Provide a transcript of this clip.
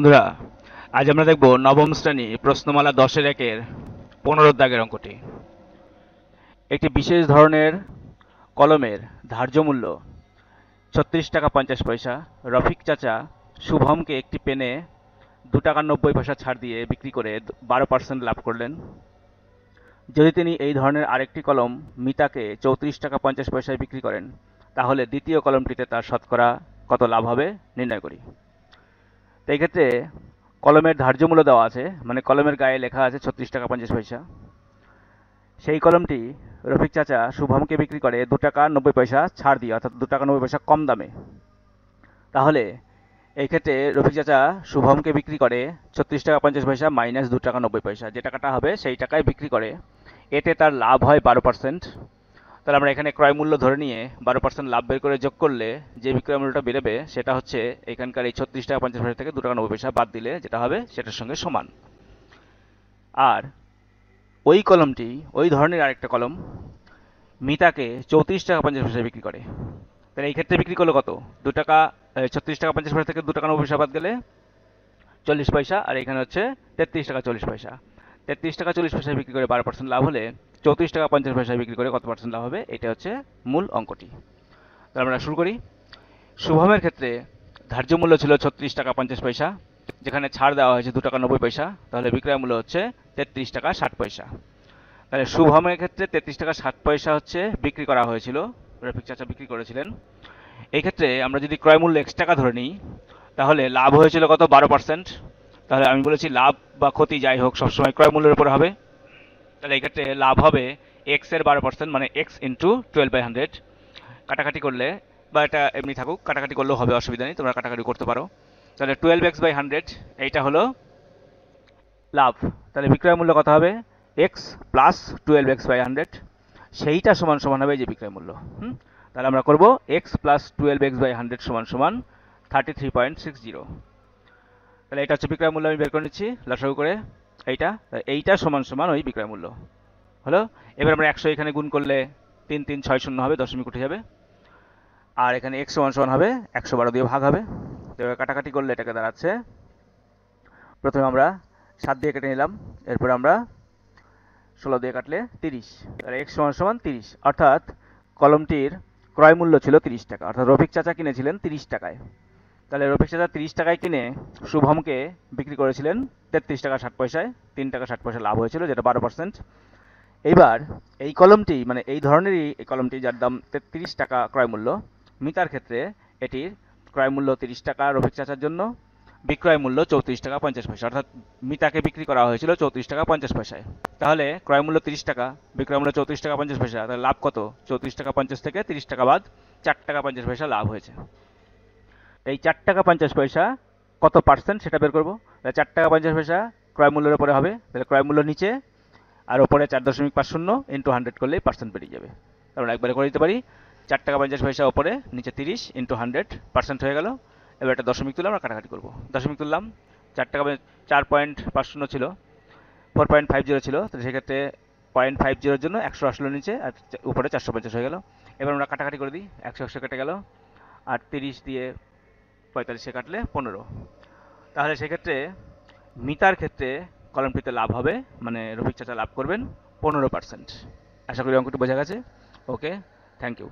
বন্ধুরা, আজ আমরা দেখব নবম শ্রেণি প্রশ্নমালা দশের একের পনেরো দাগের অঙ্কটি। একটি বিশেষ ধরনের কলমের ধার্য মূল্য, ছত্রিশ টাকা পঞ্চাশ পয়সা। রফিক চাচা শুভমকে একটি পেনে দু টাকা নব্বই পয়সা ছাড় দিয়ে বিক্রি করে বারো পার্সেন্ট লাভ করলেন। যদি তিনি এই ধরনের আরেকটি কলম মিতাকে চৌত্রিশ টাকা পঞ্চাশ পয়সায় বিক্রি করেন, তাহলে দ্বিতীয় কলমটিতে তার শতকরা কত লাভ হবে, নির্ণয় করি। তো এই ক্ষেত্রে কলমের ধার্য মূল্য দেওয়া আছে মানে কলমের গায়ে লেখা আছে ছত্রিশ টাকা পঞ্চাশ পয়সা। সেই কলমটি রফিক চাচা শুভমকে বিক্রি করে দু টাকা নব্বই পয়সা ছাড় দিয়ে, অর্থাৎ দু টাকা নব্বই পয়সা কম দামে। তাহলে এই ক্ষেত্রে রফিক চাচা শুভমকে বিক্রি করে ছত্রিশ টাকা পঞ্চাশ পয়সা মাইনাস দু টাকা নব্বই পয়সা। যে টাকাটা হবে সেই টাকায় বিক্রি করে। এতে তার লাভ হয় বারো পার্সেন্ট। তাহলে আমরা এখানে ক্রয় মূল্য ধরে নিয়ে বারো পার্সেন্ট লাভ বের করে যোগ করলে যে বিক্রয় মূল্যটা বেরোবে, সেটা হচ্ছে এখানকার এই ছত্রিশ টাকা, পঞ্চাশ পয়সা থেকে দু টাকা নব্বই পয়সা বাদ দিলে যেটা হবে সেটার সঙ্গে সমান। আর ওই কলমটি, ওই ধরনের আরেকটা কলম মিতাকে চৌত্রিশ টাকা, পঞ্চাশ পয়সা বিক্রি করে। তাহলে এই ক্ষেত্রে বিক্রি করল কত? দু টাকা ছত্রিশ টাকা, পঞ্চাশ পয়সা থেকে দু টাকা নব্বই পয়সা বাদ গেলে চল্লিশ পয়সা, আর এখানে হচ্ছে তেত্রিশ টাকা, চল্লিশ পয়সা। তেত্রিশ টাকা, চল্লিশ পয়সায় বিক্রি করে বারো পার্সেন্ট লাভ হলে চৌত্রিশ টাকা পঞ্চাশ পয়সা বিক্রি করে কত পার্সেন্ট লাভ হবে? এটা হচ্ছে মূল অঙ্কটি। তাহলে আমরা শুরু করি। শুভমের ক্ষেত্রে ধার্য মূল্য ছিল ছত্রিশ টাকা পঞ্চাশ পয়সা, যেখানে ছাড় দেওয়া হয়েছে দু টাকা নব্বই পয়সা, তাহলে বিক্রয় মূল্য হচ্ছে তেত্রিশ টাকা ষাট পয়সা। তাহলে শুভমের ক্ষেত্রে তেত্রিশ টাকা ষাট পয়সা হচ্ছে বিক্রি করা হয়েছিল রফিক চাচা বিক্রি করেছিলেন। এই ক্ষেত্রে আমরা যদি ক্রয় মূল্য এক্স টাকা ধরে নিই, তাহলে লাভ হয়েছিল কত? বারো পার্সেন্ট তাহলে আমি বলেছি লাভ বা ক্ষতি যাই হোক, সবসময় ক্রয় মূল্যের উপরে হবে। তাহলে এই ক্ষেত্রে লাভ হবে এক্সের বারো পার্সেন্ট মানে X into twelve by hundred কাটাকাটি করলে বা এটা এমনি থাকুক, কাটাকাটি করলেও হবে, অসুবিধা নেই, তোমরা কাটাকাটি করতে পারো। তাহলে টুয়েলভ এক্স বাই হান্ড্রেড এইটা হলো লাভ। তাহলে বিক্রয় মূল্য কত হবে? X plus twelve X by hundred সেইটা সমান সমান হবে যে বিক্রয় মূল্য। হুম? তাহলে আমরা করব X plus twelve X by hundred সমান সমান thirty three point six zero তাহলে এটা হচ্ছে বিক্রয় মূল্য, আমি বের করে নিচ্ছি, লসাগু করে। এইটা? এইটা সমান সমান ওই বিক্রয় মূল্য। হলো? এবার আমরা একশো এখানে গুণ করলে তিন তিন, ছয়, শূন্য হবে, দশমিক উঠে যাবে। আর এখানে এক্স সমান সমান হবে, একশো বারো দিয়ে ভাগ হবে। তো এবার কাটাকাটি করলে এটাকে দাঁড়াচ্ছে। প্রথমে আমরা সাত দিয়ে কেটে নিলাম। এরপর আমরা ষোলো দিয়ে কাটলে তিরিশ। তাহলে এক্স সমান সমান তিরিশ। অর্থাৎ কলমটির ক্রয় মূল্য ছিল তিরিশ টাকা। অর্থাৎ রফিক চাচা কিনেছিলেন তিরিশ টাকায়। তাহলে চাচা তিরিশ টাকায় কিনে শুভমকে বিক্রি করেছিলেন তেত্রিশ টাকা ষাট পয়সায়, তিন টাকা ষাট পয়সা লাভ হয়েছিল, যেটা বারো পার্সেন্ট এইবার এই কলমটি মানে এই ধরনেরই এই কলমটি যার দাম তেত্রিশ টাকা ক্রয় মূল্য, মিতার ক্ষেত্রে এটির ক্রয় মূল্য তিরিশ টাকা রফিক চাচার জন্য, বিক্রয় মূল্য চৌত্রিশ টাকা পঞ্চাশ পয়সা, অর্থাৎ মিতাকে বিক্রি করা হয়েছিল চৌত্রিশ টাকা পঞ্চাশ পয়সায়। তাহলে ক্রয় মূল্য তিরিশ টাকা, বিক্রয় মূল্য চৌত্রিশ টাকা পঞ্চাশ পয়সা, তাহলে লাভ কত? চৌত্রিশ টাকা পঞ্চাশ থেকে তিরিশ টাকা বাদ চার টাকা পঞ্চাশ পয়সা লাভ হয়েছে। এই চার টাকা পঞ্চাশ পয়সা, কত পার্সেন্ট সেটা বের করব? চার টাকা পঞ্চাশ পয়সা ক্রয় মূল্যের উপরে হবে। তাহলে ক্রয় মূল্য নিচে, আর ওপরে চার দশমিক পাঁচ শূন্য ইন্টু হান্ড্রেড করলেই পার্সেন্ট বেরিয়ে যাবে। আমরা একবারে করে দিতে পারি, চার টাকা পঞ্চাশ পয়সা ওপরে, নিচে তিরিশ ইন্টু হান্ড্রেড পার্সেন্ট হয়ে গেল। এবার একটা দশমিক তুলে আমরা কাটাকাটি করব। দশমিক তুললাম, চার টাকা চার পয়েন্ট পাঁচ শূন্য ছিল ফোর পয়েন্ট ফাইভ জিরো ছিল তো সেক্ষেত্রে পয়েন্ট ফাইভ জিরোর জন্য একশো আসলো নিচে, আর উপরে চারশো পঞ্চাশ হয়ে গেল। এবার আমরা কাটাকাটি করে দিই, একশো একশো কেটে গেল, আর তিরিশ দিয়ে পঁয়তাল্লিশে কাটলে পনেরো। তাহলে সেক্ষেত্রে মিতার ক্ষেত্রে কলমটিতে লাভ হবে মানে রফিক চাচা লাভ করবেন পনেরো পার্সেন্ট। আশা করি অঙ্কটি বোঝা গেছে। Okay, thank you.